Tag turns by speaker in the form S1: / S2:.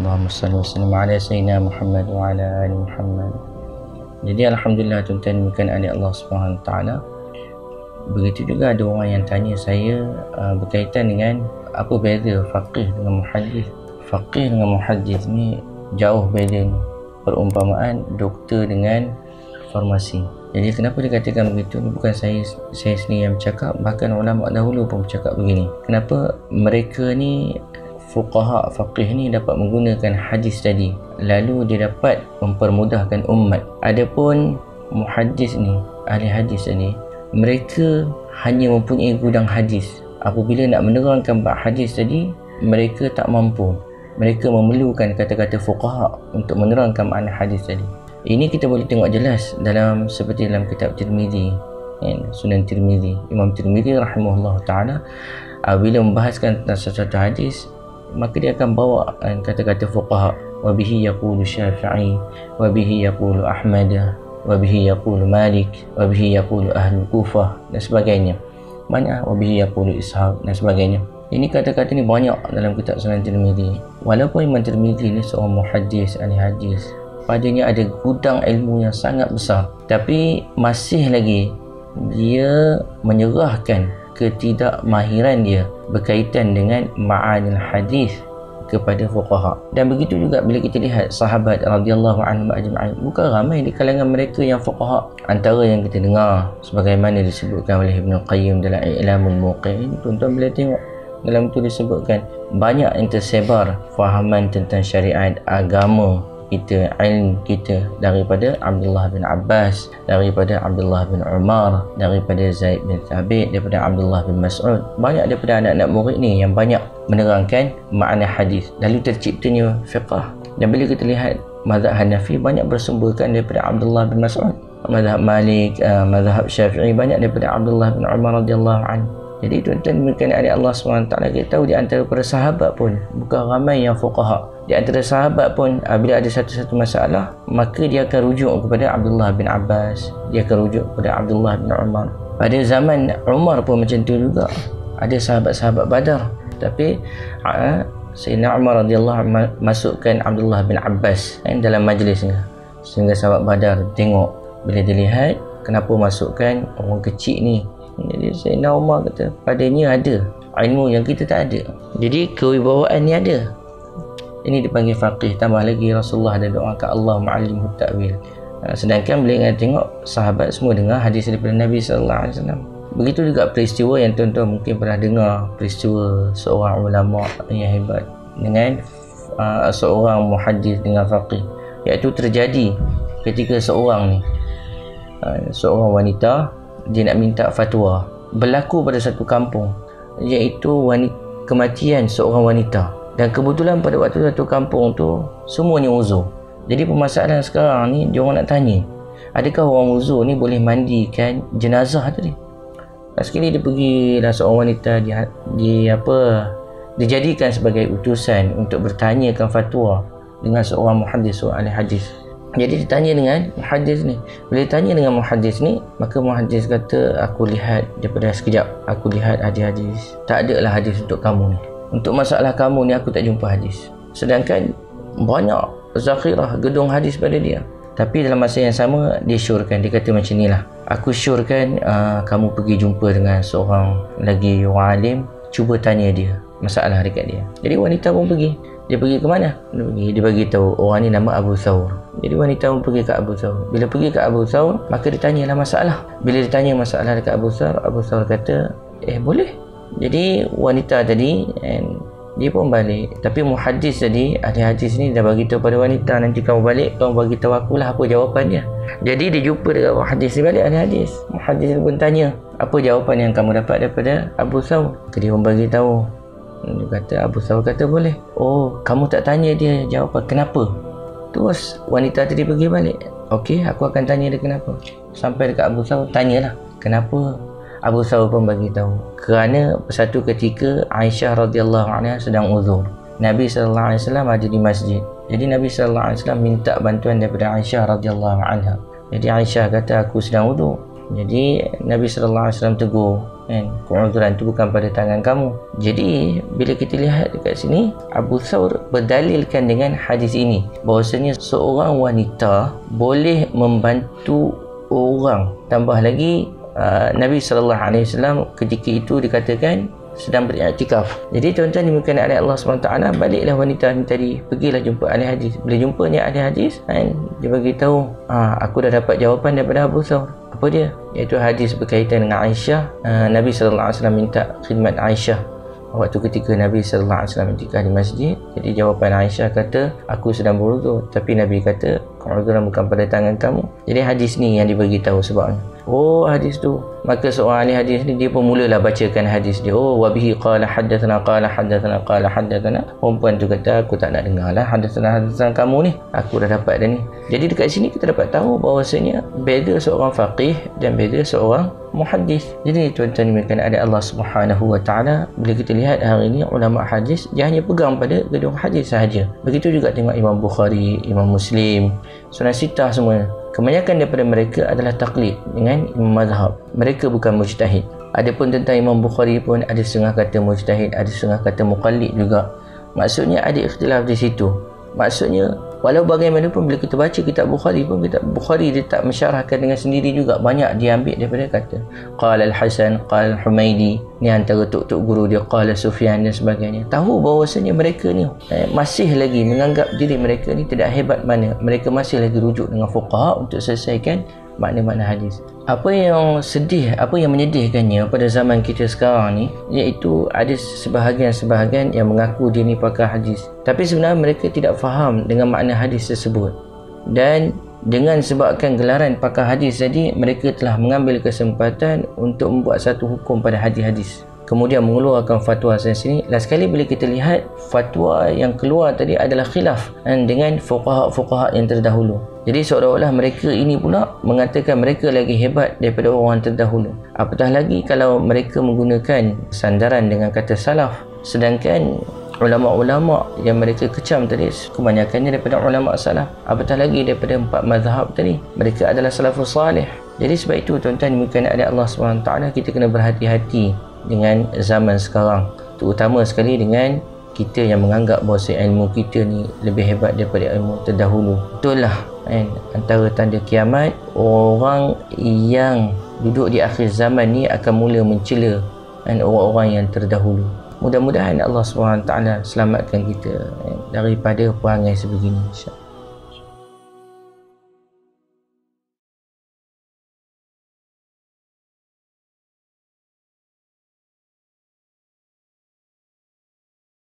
S1: Allahumma salli wa sallim ala sayyidina Muhammad wa ala ali Muhammad. Jadi alhamdulillah tuan-tuan bukan ahli Allah Subhanahu taala. Begitu juga ada orang yang tanya saya uh, berkaitan dengan apa beza faqih dengan muhaddis. Faqih dengan muhaddis ni jauh beza ni. Perumpamaan doktor dengan farmasi. Jadi kenapa dikatakan begitu? Bukan saya saya sendiri yang bercakap, bahkan ulama dahulu pun bercakap begini. Kenapa mereka ni fuqaha faqih ni dapat menggunakan hadis tadi. Lalu dia dapat mempermudahkan umat. Adapun muhaddis ni ahli hadis ni mereka hanya mempunyai gudang hadis. Apabila nak menerangkan bab hadis tadi mereka tak mampu. Mereka memerlukan kata-kata fuqaha untuk menerangkan makna hadis tadi. Ini kita boleh tengok jelas dalam seperti dalam kitab Tirmizi kan? Sunan Tirmizi. Imam Tirmizi rahimahullah taala bila membahaskan tentang sesuatu hadis maka dia akan bawa kata-kata fuqaha wa bihi yaqulu syafi'i wa bihi yaqulu ahmad wa bihi yaqulu malik wa bihi yaqulu ahli kufah dan sebagainya. Banyak wa bihi yaqulu ishaq dan sebagainya. Ini kata-kata ni banyak dalam kitab Sunan Tirmizi. Walaupun Imam Tirmizi ni seorang muhaddis ahli hadis padanya ada gudang ilmu yang sangat besar. Tapi masih lagi dia menyerahkan ketidakmahiran dia berkaitan dengan ma'anil hadis kepada fuqaha. Dan begitu juga bila kita lihat sahabat radhiyallahu anhum ajma'in bukan ramai di kalangan mereka yang fuqaha. Antara yang kita dengar sebagaimana disebutkan oleh Ibn Qayyim dalam I'lamul Muqin tuan-tuan boleh tengok dalam itu disebutkan banyak yang tersebar fahaman tentang syariat agama kita ilm kita. Daripada Abdullah bin Abbas daripada Abdullah bin Umar daripada Zaid bin Thabit daripada Abdullah bin Mas'ud. Banyak daripada anak-anak murid ni yang banyak menerangkan makna hadis. Lalu terciptanya fiqah. Dan bila kita lihat mazhab Hanafi banyak bersumberkan daripada Abdullah bin Mas'ud. Mazhab Malik uh, mazhab Syafi'i banyak daripada Abdullah bin Umar radhiyallahu anhu jadi tuan-tuan berkaitan dengan Allah SWT kita tahu di antara para sahabat pun bukan ramai yang fuqaha. Di antara sahabat pun bila ada satu-satu masalah maka dia akan rujuk kepada Abdullah bin Abbas. Dia akan rujuk kepada Abdullah bin Umar. Pada zaman Umar pun macam tu juga. Ada sahabat-sahabat badar. Tapi ha, Sayyidina Umar radhiyallahu masukkan Abdullah bin Abbas eh, dalam majlis ni. Sehingga sahabat badar tengok bila dia lihat kenapa masukkan orang kecil ni jadi Sayyidina Umar kata padanya ada. Ilmu yang kita tak ada. Jadi kewibawaan ni ada. Ini dipanggil faqih. Tambah lagi Rasulullah ada doa ke Allah ma'alimhu ta'wil ha, sedangkan bila tengok sahabat semua dengar hadis daripada Nabi sallallahu alaihi wasallam. Begitu juga peristiwa yang tuan-tuan mungkin pernah dengar peristiwa seorang ulama yang hebat dengan uh, seorang muhaddis dengan faqih. Iaitu terjadi ketika seorang ni uh, seorang wanita dia nak minta fatwa berlaku pada satu kampung iaitu wanita, kematian seorang wanita. Dan kebetulan pada waktu satu kampung tu semuanya uzur. Jadi permasalahan sekarang ni dia orang nak tanya adakah orang uzur ni boleh mandikan jenazah tadi sekali dia pergi lah seorang wanita dia, dia apa dijadikan sebagai utusan untuk bertanyakan fatwa dengan seorang muhaddis seorang ahli hadis jadi ditanya dengan muhaddis ni. Bila ditanya dengan muhaddis ni maka muhaddis kata aku lihat daripada sekejap aku lihat hadis-hadis tak ada lah hadis untuk kamu ni. Untuk masalah kamu ni aku tak jumpa hadis. Sedangkan banyak zakhirah gedung hadis pada dia. Tapi dalam masa yang sama dia syurkan. Dia kata macam ni lah. Aku syurkan uh, kamu pergi jumpa dengan seorang lagi alim cuba tanya dia masalah dekat dia. Jadi wanita pun pergi dia pergi ke mana? Dia pergi dia bagi tahu orang ni nama Abu Thawr. Jadi wanita pun pergi ke Abu Thawr. Bila pergi ke Abu Thawr, maka dia tanyalah masalah. Bila dia tanya masalah dekat Abu Thawr, Abu Thawr kata, "Eh, boleh." Jadi wanita tadi and dia pun balik. Tapi muhaddis tadi, ahli hadis ni dah bagi tahu pada wanita nanti kamu balik, kamu bagi tahu aku lah apa jawapan dia. Jadi dia jumpa dengan muhaddis ni balik ahli hadis. Muhaddis pun tanya, "Apa jawapan yang kamu dapat daripada Abu Thawr?" Dia pun bagi tahu, dia kata Abu Sawar kata boleh. Oh kamu tak tanya dia jawapan kenapa? Terus wanita tadi pergi balik Okey, aku akan tanya dia kenapa. Sampai dekat Abu Sawar tanyalah kenapa? Abu Sawar pun bagi tahu kerana satu ketika Aisyah radhiyallahu anha sedang uzur. Nabi sallallahu alaihi wasallam ada di masjid. Jadi Nabi sallallahu alaihi wasallam minta bantuan daripada Aisyah radhiyallahu anha. Jadi Aisyah kata aku sedang uzur. Jadi Nabi sallallahu alaihi wasallam tegur kan? Keuzuran tu bukan pada tangan kamu. Jadi bila kita lihat dekat sini Abu Thawr berdalilkan dengan hadis ini. Bahawasanya seorang wanita boleh membantu orang. Tambah lagi uh, Nabi SAW ketika itu dikatakan sedang beriktikaf. Jadi tuan-tuan dimulakan oleh Allah SWT baliklah wanita ni tadi pergilah jumpa ahli hadis. Bila jumpa ni ahli hadis kan dia bagi tahu ah aku dah dapat jawapan daripada Abu Thawr. Apa dia? Iaitu hadis berkaitan dengan Aisyah. Uh, Nabi SAW minta khidmat Aisyah waktu ketika Nabi sallallahu alaihi wasallam intikah di masjid jadi jawapan Aisyah kata aku sedang berwuduk tapi Nabi kata keuzuran bukan pada tangan kamu jadi hadis ni yang dibagi tahu sebabnya Oh hadis tu. Maka seorang ahli hadis ni Dia pun mulalah bacakan hadis dia. Oh wabihi qala haddathana qala haddathana qala haddathana. Perempuan tu kata Aku tak nak dengar lah Haddathana haddathana kamu ni. Aku dah dapat dah ni. Jadi dekat sini kita dapat tahu bahawasanya Beza seorang faqih Dan beza seorang muhaddis. Jadi tuan-tuan ni ada Allah subhanahu wa ta'ala. Bila kita lihat hari ini Ulama hadis Dia hanya pegang pada gedung hadis sahaja. Begitu juga tengok Imam Bukhari Imam Muslim Sunan Sitah semua Kebanyakan daripada mereka adalah taklid dengan imam mazhab. Mereka bukan mujtahid. Adapun tentang Imam Bukhari pun ada setengah kata mujtahid, ada setengah kata muqallid juga. Maksudnya ada ikhtilaf di situ. Maksudnya Walau bagaimanapun bila kita baca kitab Bukhari pun kitab Bukhari dia tak mensyarahkan dengan sendiri juga. Banyak dia ambil daripada kata qala al-Hasan qala al-Humaidi ni antara tok-tok guru dia qala Sufyan dan sebagainya. Tahu bahawasanya mereka ni eh, masih lagi menganggap diri mereka ni tidak hebat mana. Mereka masih lagi rujuk dengan fuqaha untuk selesaikan makna-makna hadis. Apa yang sedih, apa yang menyedihkannya pada zaman kita sekarang ni iaitu ada sebahagian-sebahagian yang mengaku dia ni pakar hadis. Tapi sebenarnya mereka tidak faham dengan makna hadis tersebut. Dan dengan sebabkan gelaran pakar hadis tadi mereka telah mengambil kesempatan untuk membuat satu hukum pada hadis-hadis kemudian mengeluarkan fatwa sana sini. Last sekali bila kita lihat fatwa yang keluar tadi adalah khilaf kan, dengan fuqaha-fuqaha yang terdahulu. Jadi seolah-olah mereka ini pula mengatakan mereka lagi hebat daripada orang terdahulu. Apatah lagi kalau mereka menggunakan sandaran dengan kata salaf sedangkan ulama-ulama yang mereka kecam tadi kebanyakannya daripada ulama salaf. Apatah lagi daripada empat mazhab tadi mereka adalah salafus salih. Jadi sebab itu tuan-tuan bukan ada Allah SWT kita kena berhati-hati dengan zaman sekarang. Terutama sekali dengan kita yang menganggap bahawa ilmu kita ni lebih hebat daripada ilmu terdahulu. Itulah kan? Antara tanda kiamat orang yang duduk di akhir zaman ni akan mula mencela kan, orang-orang yang terdahulu. Mudah-mudahan Allah SWT selamatkan kita kan, daripada perangai sebegini insyaAllah